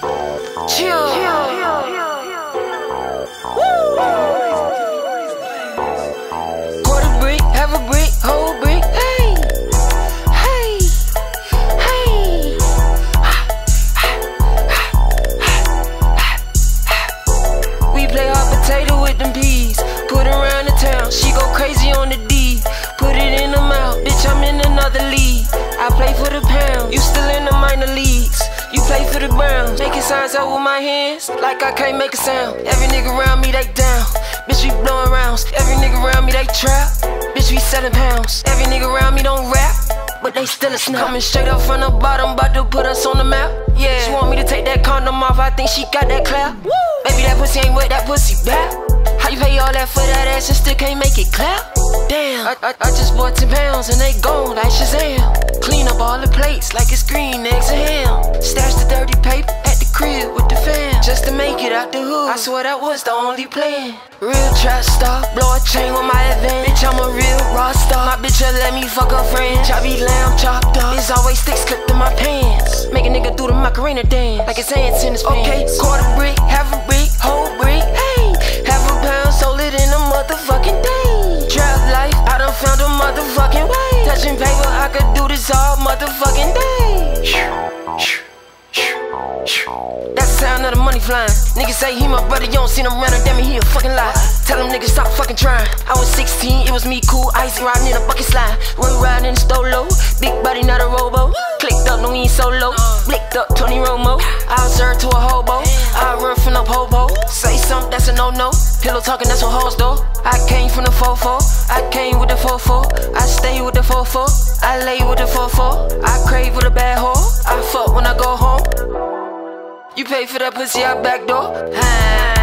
Cold. Chill. Play for the Browns. Making signs out with my hands. Like I can't make a sound. Every nigga around me, they down. Bitch, we blowing rounds. Every nigga around me, they trap. Bitch, we selling pounds. Every nigga around me don't rap. But they still a snap. Coming straight up from the bottom, about to put us on the map. Yeah. She want me to take that condom off, I think she got that clap. Woo. Baby, that pussy ain't wet, that pussy back. How you pay all that for that ass and still can't make it clap? Damn, I, I, I just bought 10 pounds and they gone like Shazam. Clean up all the plates like it's green eggs and ham. Stash the dirty paper at the crib with the fam. Just to make it out the hood. I swear that was the only plan. Real trap star, blow a chain with my advance. Bitch, I'm a real rock star. My bitch let me fuck her friend. Choppy lamb chopped up. It's always sticks clipped in my pants. Make a nigga do the Macarena dance like it's ants in his pants. Okay, quarter brick, half a could do this all motherfucking day. That's the sound of the money flying. Niggas say he my brother, you don't see him running, damn it, he a fucking lie. Tell them niggas stop fucking trying. I was 16, it was me cool, icy riding in a bucket slide. One riding in the stolo, big body, not a robo. Clicked up, no, he ain't solo. Blicked up, Tony Romo. I'll serve to a hobo. I run from the popo. Say something, that's a no no. Pillow talking, that's what hoes do. I came from the fofo. I came with the fofo. I stay with the fofo. I lay with the fofo. I crave with a bad hoe. I fuck when I go home. You pay for that pussy out back door? Ah.